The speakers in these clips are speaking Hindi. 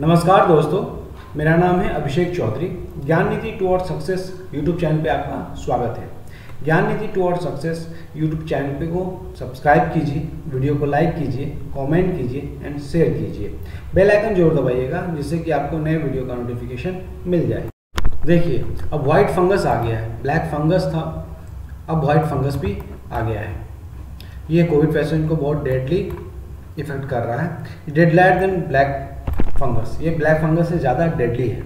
नमस्कार दोस्तों, मेरा नाम है अभिषेक चौधरी। ज्ञान नीति टू और सक्सेस यूट्यूब चैनल पे आपका स्वागत है। ज्ञान नीति टू और सक्सेस यूट्यूब चैनल पे को सब्सक्राइब कीजिए, वीडियो को लाइक कीजिए, कमेंट कीजिए एंड शेयर कीजिए। बेल आइकन ज़रूर दबाइएगा जिससे कि आपको नए वीडियो का नोटिफिकेशन मिल जाए। देखिए, अब वाइट फंगस आ गया है। ब्लैक फंगस था, अब वाइट फंगस भी आ गया है। ये कोविड पेशेंट को बहुत डेडली इफ़ेक्ट कर रहा है। Deadlier than black fungus. ये ब्लैक फंगस से ज़्यादा डेडली है।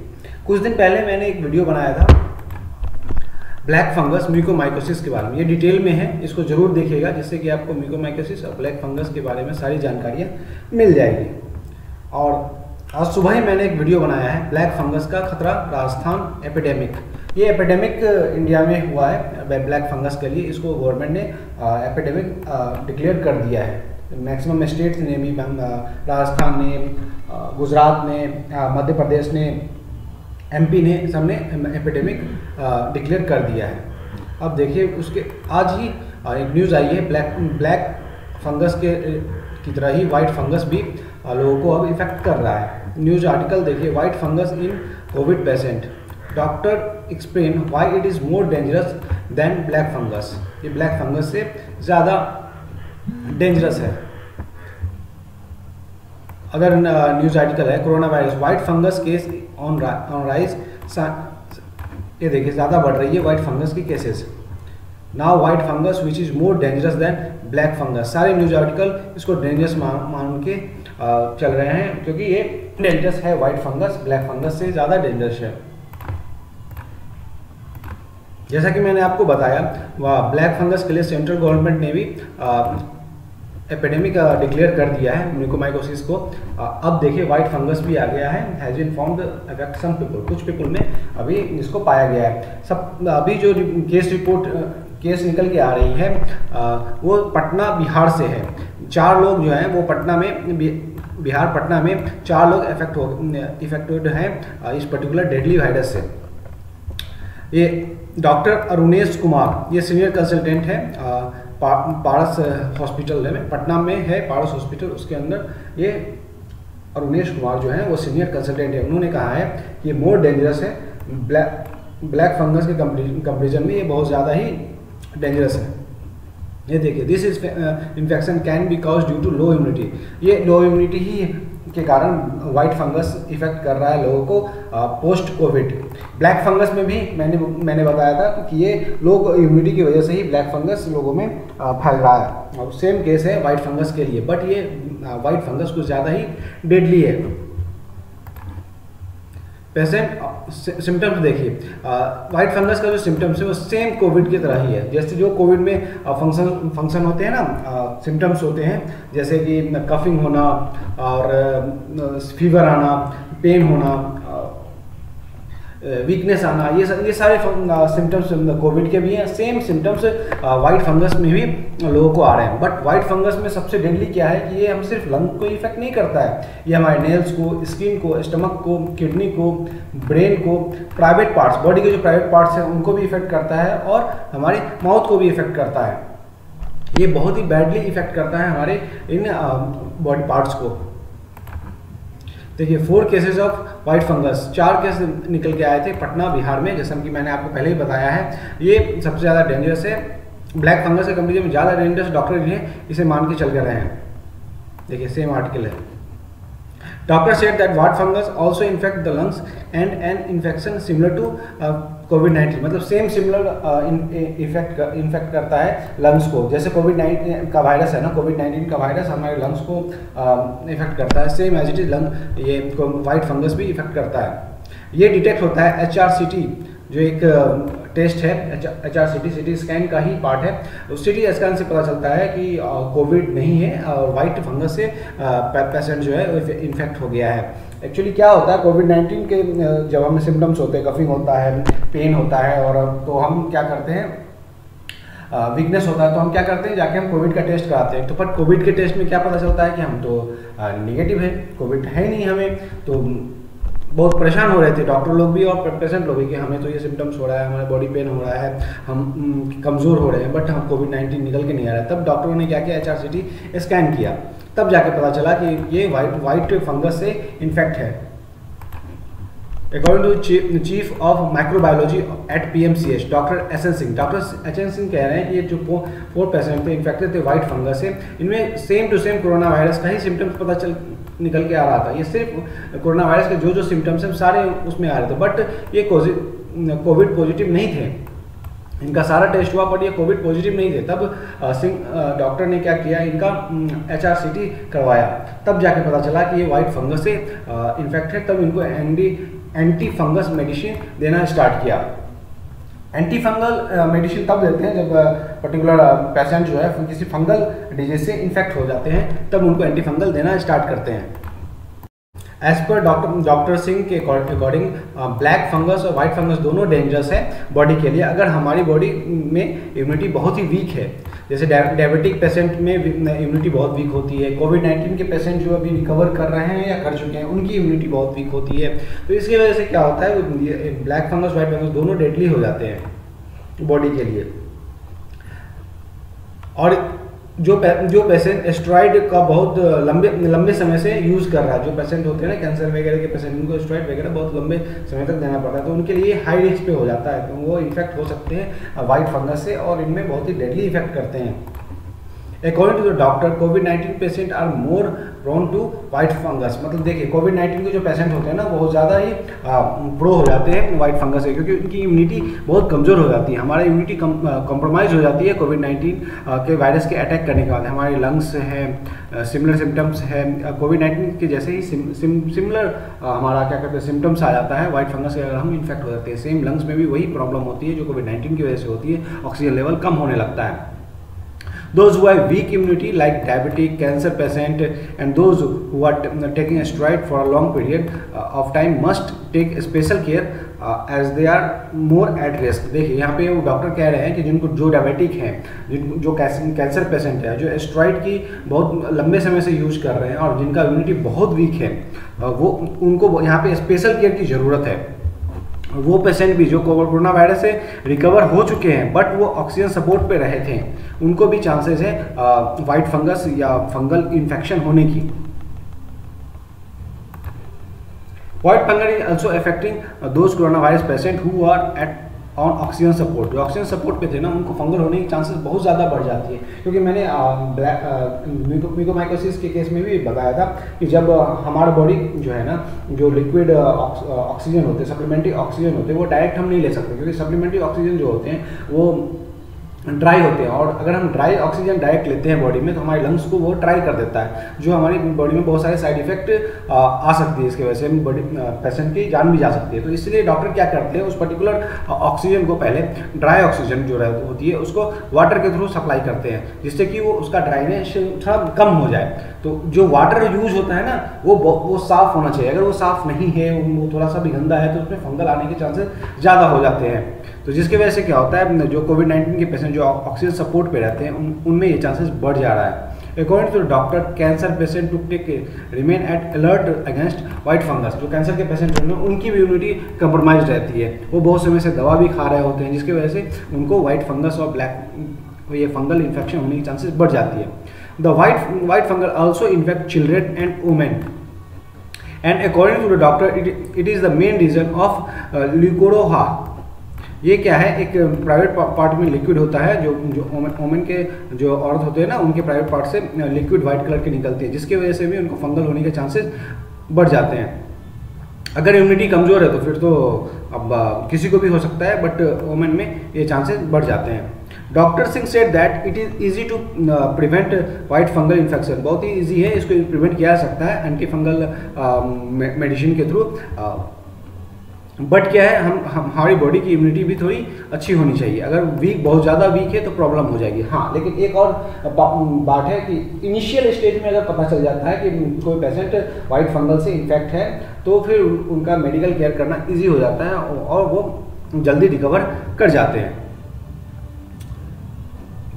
कुछ दिन पहले मैंने एक वीडियो बनाया था ब्लैक फंगस म्यूकोमाइकोसिस के बारे में। ये डिटेल में है, इसको ज़रूर देखिएगा, जिससे कि आपको म्यूकोमाइकोसिस और ब्लैक फंगस के बारे में सारी जानकारियाँ मिल जाएगी। और आज सुबह ही मैंने एक वीडियो बनाया है, ब्लैक फंगस का खतरा राजस्थान एपिडेमिक ये एपिडेमिक इंडिया में हुआ है, ब्लैक फंगस के लिए। इसको गवर्नमेंट ने एपिडेमिक डिक्लेयर कर दिया है। मैक्सिमम स्टेट्स ने भी राजस्थान ने गुजरात ने मध्य प्रदेश ने एमपी ने, सबने एपिडेमिक डिक्लेयर कर दिया है। अब देखिए उसके, आज ही एक न्यूज़ आई है ब्लैक ब्लैक फंगस के की तरह ही वाइट फंगस भी लोगों को अब इफ़ेक्ट कर रहा है। न्यूज़ आर्टिकल देखिए white fungus in Covid patient doctor explain why it is more dangerous than black fungus ये ब्लैक फंगस से ज़्यादा डेंजरस है। अगर न्यूज़ आर्टिकल है corona virus white fungus case on on rise ये देखिए, ज़्यादा बढ़ रही है वाइट फंगस की cases now white fungus which is more dangerous than black fungus सारे न्यूज़ आर्टिकल इसको डेंजरस मान के चल रहे हैं, क्योंकि ये डेंजरस है वाइट फंगस ब्लैक फंगस से ज़्यादा डेंजरस है। जैसा कि मैंने आपको बताया ब्लैक फंगस के लिए सेंट्रल गवर्नमेंट ने भी एपिडेमिक डिक्लेयर कर दिया है म्यूकोमाइकोसिस को। अब देखिए वाइट फंगस भी आ गया है has been found affect some people कुछ पीपल में अभी इसको पाया गया है। सब, अभी जो केस रिपोर्ट केस निकल के आ रही है वो पटना, बिहार से है। चार लोग जो हैं, वो पटना में बिहार, पटना में चार लोग इफ़ेक्ट हो इफेक्टेड हैं इस पर्टिकुलर डेडली वायरस से। ये डॉक्टर अरुणेश कुमार, ये सीनियर कंसल्टेंट है पारस हॉस्पिटल में पटना में है पारस हॉस्पिटल, उसके अंदर ये अरुणेश कुमार जो है, वो सीनियर कंसल्टेंट है। उन्होंने कहा है कि ये मोर डेंजरस है। ब्लैक ब्लैक फंगस के कंपेरिजन में ये बहुत ज़्यादा ही डेंजरस है। ये देखिए this is infection can be cause due to low immunity ये लो इम्यूनिटी ही के कारण वाइट फंगस इफ़ेक्ट कर रहा है लोगों को पोस्ट कोविड ब्लैक फंगस में भी मैंने मैंने बताया था कि ये लोग इम्यूनिटी की वजह से ही ब्लैक फंगस लोगों में फैल रहा है। और सेम केस है वाइट फंगस के लिए। बट ये वाइट फंगस कुछ ज़्यादा ही डेडली है। पेशेंट सिम्टम्स देखिए। वाइट फंगस का जो सिम्टम्स है वो सेम कोविड की तरह ही है। जैसे जो कोविड में फ़ंक्शन फ़ंक्शन होते हैं ना सिम्टम्स होते हैं, जैसे कि कफिंग होना और फीवर आना पेन होना वीकनेस आना, ये ये सारे सिम्टम्स कोविड के भी हैं। सेम सिम्टम्स वाइट फंगस में भी लोगों को आ रहे हैं। बट वाइट फंगस में सबसे डेडली क्या है कि ये हम सिर्फ़ लंग को इफ़ेक्ट नहीं करता है। ये हमारे नेल्स को स्किन को स्टमक को किडनी को ब्रेन को प्राइवेट पार्ट्स बॉडी के जो प्राइवेट पार्ट्स हैं, उनको भी इफ़ेक्ट करता है और हमारे माउथ को भी इफ़ेक्ट करता है। ये बहुत ही बैडली इफ़ेक्ट करता है हमारे इन बॉडी पार्ट्स को। देखिए four cases of white fungus चार केस निकल के आए थे पटना, बिहार में, जैसा कि मैंने आपको पहले ही बताया है। ये सबसे ज़्यादा डेंजरस है। ब्लैक फंगस के कंपेरिजन में ज़्यादा डेंजरस डॉक्टर इन्हें इसे मान के चल कर रहे हैं। देखिए सेम आर्टिकल है। Doctor said that white fungus also infect the lungs and an infection similar to Covid nineteen मतलब सेम सिमिलर इफ़ेक्ट इन्फेक्ट करता है लंग्स को। जैसे कोविड नाइन्टीन का वायरस है ना कोविड नाइन्टीन का वायरस हमारे लंग्स को इफ़ेक्ट करता है। Same as it is lung ये वाइट फंगस भी इफ़ेक्ट करता है। ये डिटेक्ट होता है एच आर सी टी जो एक टेस्ट है H R C T C T scan का ही पार्ट है। उस सी टी स्कैन से पता चलता है कि कोविड नहीं है और वाइट फंगस से पेशेंट जो है इन्फेक्ट हो गया है। एक्चुअली क्या होता है कोविड नाइन्टीन के जब हमें सिम्टम्स होते हैं कफिंग होता है पेन होता है, और तो हम क्या करते हैं वीकनेस होता है तो हम क्या करते हैं, जाके हम कोविड का टेस्ट कराते हैं। तो बट कोविड के टेस्ट में क्या पता चलता है कि हम तो निगेटिव है कोविड है नहीं हमें तो बहुत परेशान हो रहे थे। डॉक्टर लोग भी और पेशेंट लोग भी कि हमें तो ये सिम्टम्स हो रहा है, हमारे बॉडी पेन हो रहा है, हम कमज़ोर हो रहे हैं बट हम कोविड नाइन्टीन निकल के नहीं आ रहा है। तब डॉक्टरों ने क्या किया? एच आर स्कैन किया। तब जाके पता चला कि ये वाइट वाइट फंगस से इन्फेक्ट है। According to chief of microbiology at PMCH doctor S N Singh doctor H N Singh कह रहे हैं कि ये जो फोर पेशेंट थे इन्फेक्टेड थे वाइट फंगस से, इनमें same to same corona virus का ही सिम्टम्स पता चल, निकल के आ रहा था। ये सिर्फ़ कोरोना वायरस के जो जो सिम्टम्स हैं, सारे उसमें आ रहे थे। बट ये कोविड पॉजिटिव नहीं थे। इनका सारा टेस्ट हुआ बट ये कोविड पॉजिटिव नहीं थे। तब सिंह डॉक्टर ने क्या किया? इनका एच आर सी टी करवाया। तब जाके पता चला कि ये वाइट फंगस से इन्फेक्ट है तब इनको एंटी एंटी फंगस मेडिसिन देना स्टार्ट किया। एंटी फंगल मेडिसिन तब देते हैं जब पर्टिकुलर पेशेंट जो है, किसी फंगल डिज़ीज़ से इन्फेक्ट हो जाते हैं, तब उनको एंटी फंगल देना स्टार्ट करते हैं। As per doctor doctor Singh के अकॉर्डिंग ब्लैक फंगस और वाइट फंगस दोनों डेंजरस है बॉडी के लिए। अगर हमारी बॉडी में इम्यूनिटी बहुत ही वीक है, जैसे डायबिटिक पेशेंट में इम्यूनिटी बहुत वीक होती है कोविड नाइन्टीन के पेशेंट जो अभी रिकवर कर रहे हैं या कर चुके हैं, उनकी इम्यूनिटी बहुत वीक होती है। तो इसकी वजह से क्या होता है ब्लैक फंगस वाइट फंगस दोनों डेडली हो जाते हैं बॉडी के लिए। और जो जो पेशेंट एस्ट्रॉइड का बहुत लंबे लंबे समय से यूज़ कर रहा है, जो पेशेंट होते हैं ना कैंसर वगैरह के पेशेंट उनको एस्ट्रॉइड वगैरह बहुत लंबे समय तक देना पड़ता है तो उनके लिए हाई रिस्क पे हो जाता है तो वो इन्फेक्ट हो सकते हैं वाइट फंगस से, और इनमें बहुत ही डेडली इफ़ेक्ट करते हैं। According to the doctor Covid nineteen patient are more prone to white fungus मतलब देखिए कोविड नाइन्टीन के जो पेशेंट होते हैं ना बहुत ज़्यादा ही प्रो हो जाते हैं वाइट फंगस से, क्योंकि उनकी इम्यूनिटी बहुत कमज़ोर हो जाती है। हमारी इम्यूनिटी कॉम्प्रोमाइज़ हो जाती है कोविड नाइन्टीन के वायरस के अटैक करने के बाद। हमारे लंग्स हैं सिमिलर सिम्टम्स है। कोविड नाइन्टीन के जैसे ही सिमिलर हमारा क्या कहते हैं सिम्टम्स आ जाता है वाइट फंगस से अगर हम इन्फेक्ट हो जाते हैं सेम लंग्स में भी वही प्रॉब्लम होती है जो कोविड नाइन्टीन की वजह से होती है। ऑक्सीजन लेवल कम होने लगता है। Those who have weak immunity like diabetic, cancer patient and those who are taking a steroid for a long period uh, of time must take special care as they are more at risk देखिए यहाँ पे वो डॉक्टर कह रहे हैं कि जिनको जो डायबिटिक हैं जिन जो कैंसर पेशेंट है जो एस्ट्रॉइड की बहुत लंबे समय से यूज़ कर रहे हैं और जिनका इम्यूनिटी बहुत वीक है वो उनको यहाँ पे स्पेशल केयर की ज़रूरत है वो पेशेंट भी जो कोरोना वायरस से रिकवर हो चुके हैं बट वो ऑक्सीजन सपोर्ट पे रहे थे। उनको भी चांसेस है वाइट फंगस या फंगल इन्फेक्शन होने की। White fungal is also affecting those corona virus patient who are on oxygen support जो ऑक्सीजन सपोर्ट पे थे ना, उनको फंगल होने की चांसेस बहुत ज़्यादा बढ़ जाती है। क्योंकि मैंने ब्लैक मिकोमाइकोसिस के केस में भी बताया था कि जब हमारा बॉडी जो है ना, जो लिक्विड ऑक्सीजन होते हैं सप्लीमेंट्री ऑक्सीजन होते हैं, वो डायरेक्ट हम नहीं ले सकते। क्योंकि सप्लीमेंट्री ऑक्सीजन जो होते हैं, वो ड्राई होते हैं। और अगर हम ड्राई ऑक्सीजन डायरेक्ट लेते हैं बॉडी में तो हमारे लंग्स को वो ट्राई कर देता है, जो हमारी बॉडी में बहुत सारे साइड इफ़ेक्ट आ सकती है। इसकी वजह से बॉडी पेशेंट की जान भी जा सकती है। तो इसलिए डॉक्टर क्या करते हैं, उस पर्टिकुलर ऑक्सीजन को पहले ड्राई ऑक्सीजन जो होती है, उसको वाटर के थ्रू सप्लाई करते हैं, जिससे कि वो उसका ड्राइनेस थोड़ा कम हो जाए। तो जो वाटर यूज़ होता है ना, वो वो साफ़ होना चाहिए। अगर वो साफ़ नहीं है, वो थोड़ा सा भी गंदा है तो उसमें फंगल आने के चांसेस ज़्यादा हो जाते हैं। तो जिसकी वजह से क्या होता है जो कोविड नाइन्टीन के पेशेंट जो ऑक्सीजन सपोर्ट पे रहते हैं, उन, उनमें ये चांसेस बढ़ जा रहा है। According to doctor cancer patient to take remain at alert against white fungus जो कैंसर के पेशेंट होते हैं, उनकी भी इम्यूनिटी कंप्रोमाइज रहती है। वो बहुत समय से दवा भी खा रहे होते हैं, जिसकी वजह से उनको वाइट फंगस और ब्लैक ये फंगल इन्फेक्शन होने की चांसेस बढ़ जाती है। The white white fungal also infect children and women and according to the doctor it is the main reason of leucorrhoea ये क्या है? एक प्राइवेट पार्ट में लिक्विड होता है, जो जो ओमन ओमन के जो औरत होते हैं ना, उनके प्राइवेट पार्ट से लिक्विड वाइट कलर के निकलते हैं, जिसकी वजह से भी उनको फंगल होने के चांसेस बढ़ जाते हैं। अगर इम्यूनिटी कमज़ोर है तो फिर तो अब किसी को भी हो सकता है बट ओमन में ये चांसेस बढ़ जाते हैं। Doctor Singh said that it is easy to prevent white fungal infection बहुत ही इजी है, इसको प्रिवेंट किया जा सकता है एंटी फंगल मेडिसिन के थ्रू बट क्या है, हम हमारी बॉडी की इम्यूनिटी भी थोड़ी अच्छी होनी चाहिए। अगर वीक बहुत ज़्यादा वीक है तो प्रॉब्लम हो जाएगी। हाँ लेकिन एक और बात है कि इनिशियल स्टेज में अगर पता चल जाता है कि कोई पेशेंट वाइट फंगल से इन्फेक्ट है तो फिर उनका मेडिकल केयर करना ईजी हो जाता है और वो जल्दी रिकवर कर जाते हैं।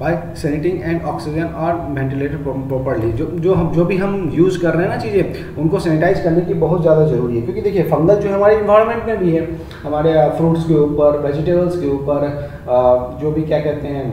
बाय सैनिटिंग एंड ऑक्सीजन और वेंटिलेटर प्रॉपरली जो जो हम, जो भी हम यूज़ कर रहे हैं ना चीज़ें, उनको सैनिटाइज करने की बहुत ज़्यादा ज़रूरी है। क्योंकि देखिए फंगल जो हमारे इन्वायरमेंट में भी है। हमारे फ्रूट्स के ऊपर वेजिटेबल्स के ऊपर जो भी क्या कहते हैं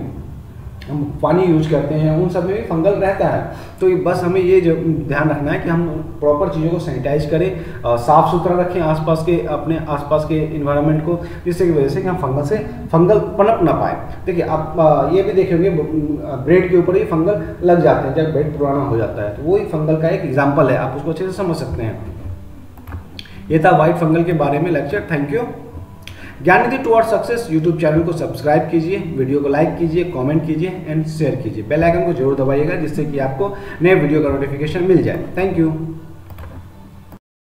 हम पानी यूज़ करते हैं, उन सब में फंगल रहता है। तो बस हमें ये ध्यान रखना है कि हम प्रॉपर चीज़ों को सैनिटाइज करें साफ़ सुथरा रखें आसपास के, अपने आसपास के इन्वायरमेंट को, जिससे की वजह से कि हम फंगल से, फंगल पनप ना पाए। देखिए, आप ये भी देखेंगे ब्रेड के ऊपर ही फंगल लग जाते हैं, जब ब्रेड पुराना हो जाता है। तो वही फंगल का एक एग्ज़ाम्पल है, आप उसको अच्छे से समझ सकते हैं। ये था व्हाइट फंगल के बारे में lecture thank you Gyan Nidhi to success YouTube channel को सब्सक्राइब कीजिए वीडियो को लाइक कीजिए कमेंट कीजिए एंड शेयर कीजिए। बेल आइकन को ज़रूर दबाइएगा जिससे कि आपको नए वीडियो का नोटिफिकेशन मिल जाए। Thank you